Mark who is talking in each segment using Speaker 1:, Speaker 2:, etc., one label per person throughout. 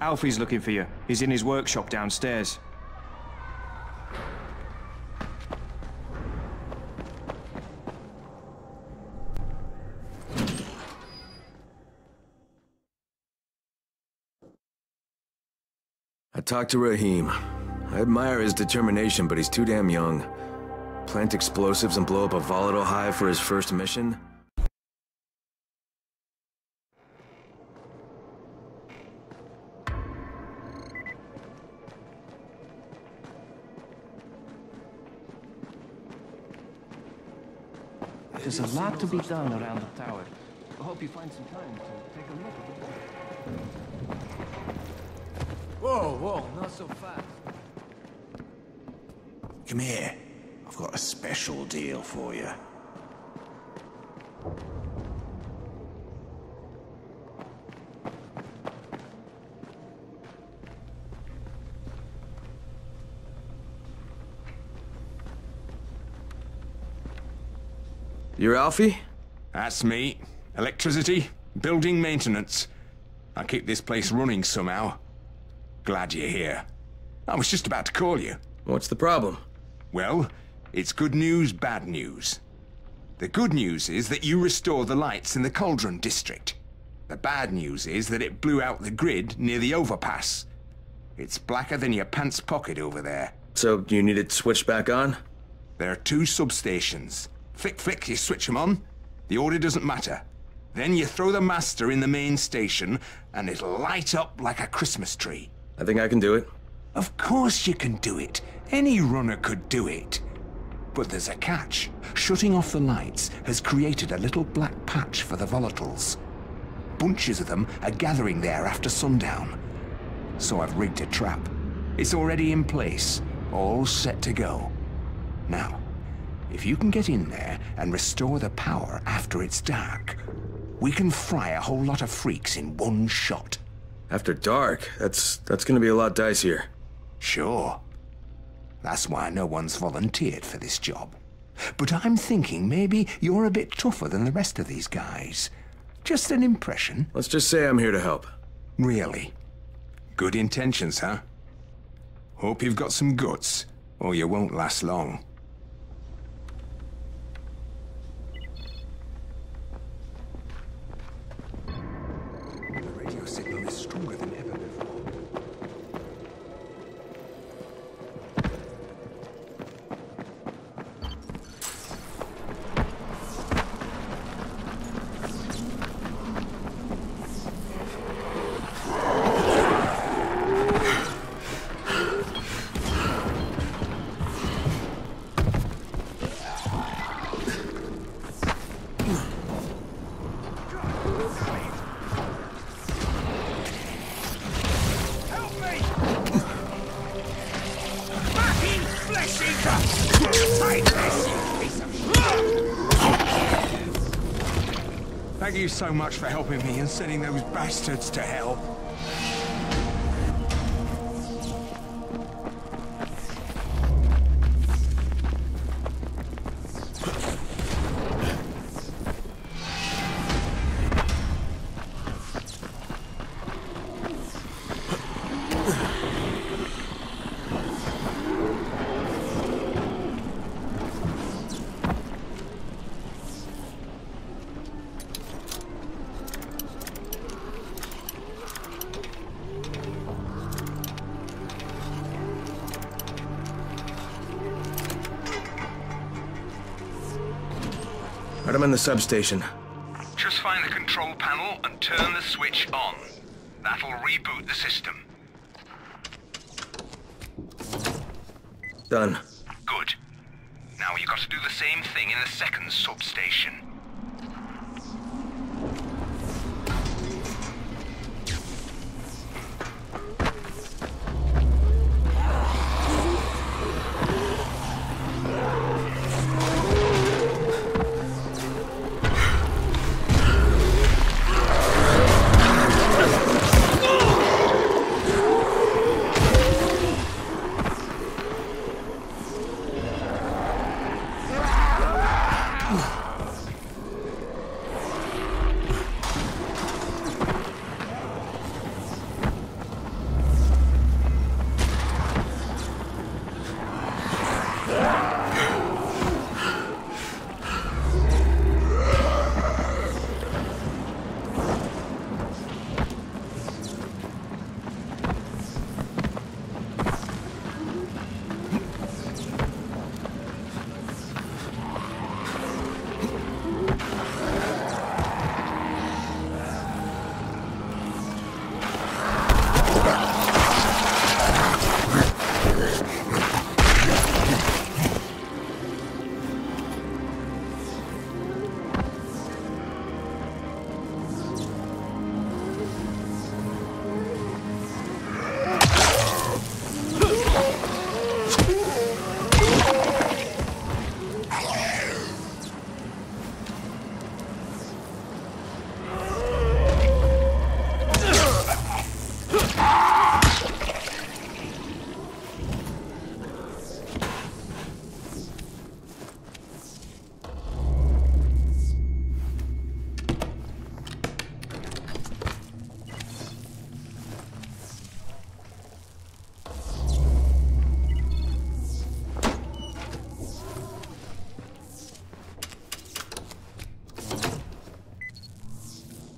Speaker 1: Alfie's looking for you. He's in his workshop downstairs.
Speaker 2: I talked to Raheem. I admire his determination, but he's too damn young. Plant explosives and blow up a volatile hive for his first mission?
Speaker 3: There's a lot to be done around the tower. I hope you find some time to take a look at it.
Speaker 4: Whoa, whoa, not so fast.
Speaker 5: Come here. I've got a special deal for you.
Speaker 2: You're Alfie?
Speaker 6: That's me. Electricity, building maintenance. I keep this place running somehow. Glad you're here. I was just about to call you.
Speaker 2: What's the problem?
Speaker 6: Well, it's good news, bad news. The good news is that you restored the lights in the Cauldron district. The bad news is that it blew out the grid near the overpass. It's blacker than your pants pocket over there.
Speaker 2: So, you need it switched back on?
Speaker 6: There are two substations. Flick, flick, you switch them on. The order doesn't matter. Then you throw the master in the main station, and it'll light up like a Christmas tree.
Speaker 2: I think I can do it.
Speaker 6: Of course you can do it. Any runner could do it. But there's a catch. Shutting off the lights has created a little black patch for the volatiles. Bunches of them are gathering there after sundown. So I've rigged a trap. It's already in place, all set to go. Now, if you can get in there and restore the power after it's dark, we can fry a whole lot of freaks in one shot.
Speaker 2: After dark, that's that's gonna be a lot dicier.
Speaker 6: Sure. That's why no one's volunteered for this job. But I'm thinking maybe you're a bit tougher than the rest of these guys. Just an impression.
Speaker 2: Let's just say I'm here to help.
Speaker 6: Really? Good intentions, huh? Hope you've got some guts, or you won't last long. Is stronger than
Speaker 4: you
Speaker 6: so much for helping me and sending those bastards to hell.
Speaker 2: I'm in the substation.
Speaker 6: Just find the control panel and turn the switch on. That'll reboot the system.
Speaker 2: Done.
Speaker 6: Good. Now you've got to do the same thing in the second substation.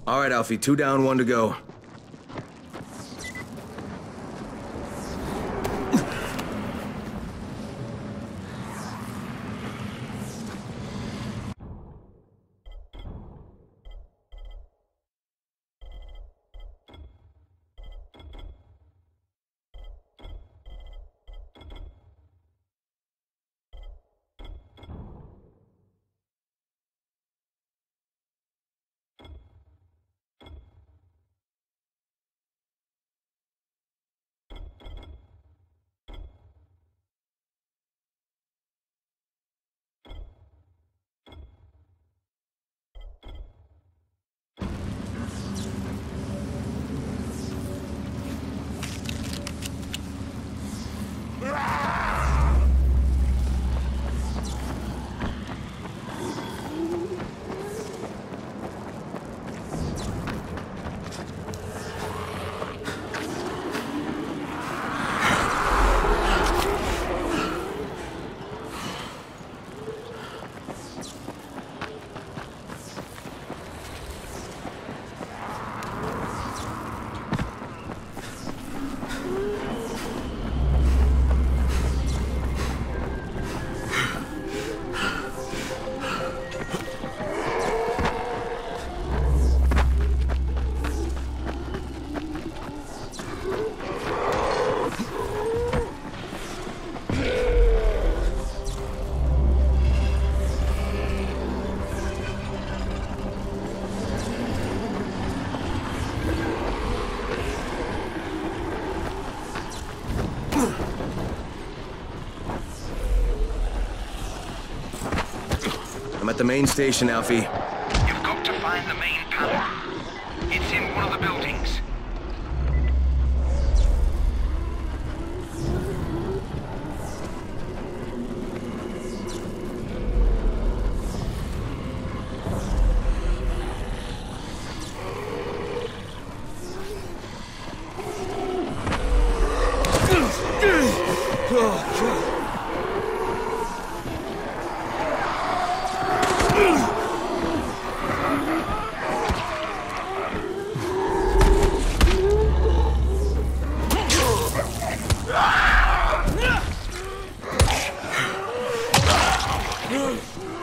Speaker 2: All right, Alfie, two down, one to go. The main station, Alfie.
Speaker 7: Huh?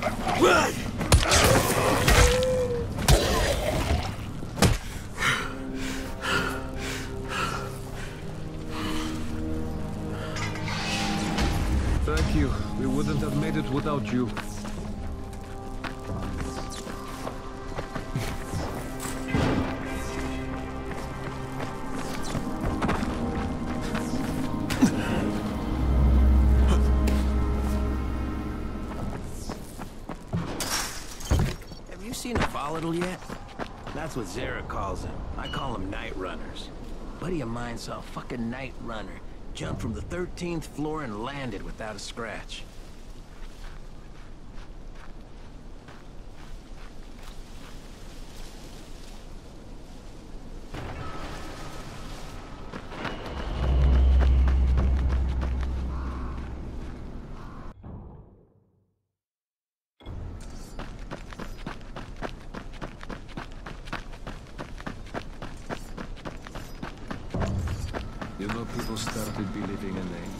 Speaker 7: Thank you. We wouldn't have made it without
Speaker 3: you.
Speaker 8: Volatile yet? That's what Zere calls them. I call them night runners. Buddy of mine saw a fucking night runner jump from the 13th floor and landed without a scratch.
Speaker 2: You know people be living in the...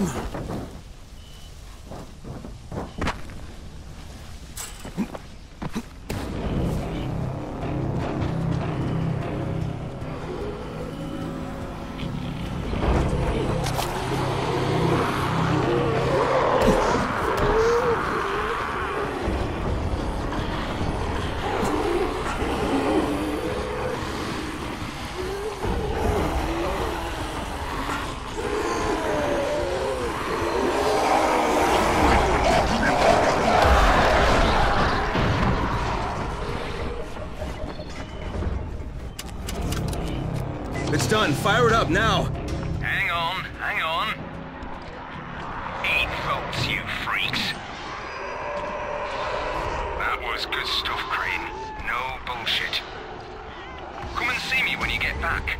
Speaker 2: Ooh. Fire it up now.
Speaker 6: Hang on, hang on. Eight volts, you freaks. That was good stuff, Crane. No bullshit. Come and see me when you get back.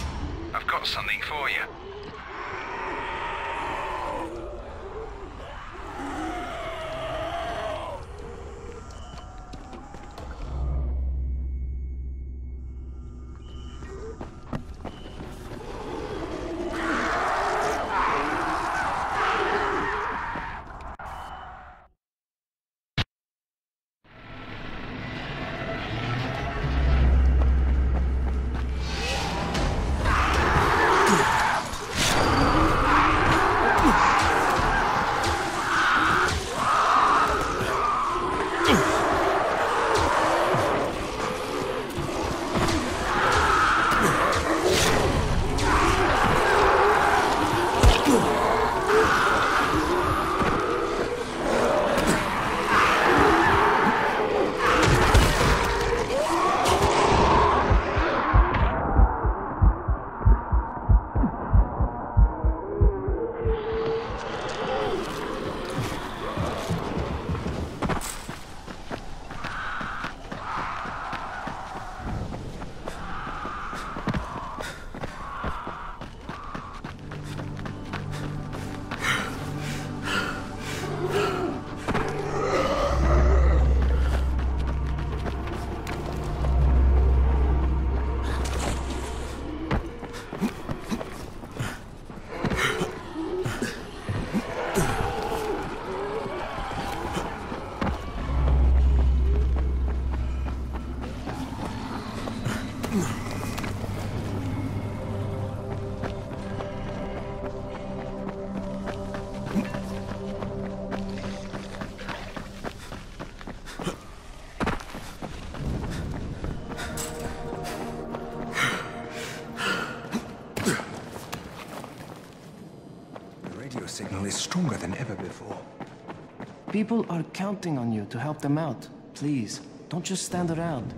Speaker 6: I've got something for you.
Speaker 9: Than ever before.
Speaker 3: People are counting on you to help them out. Please, don't just stand around.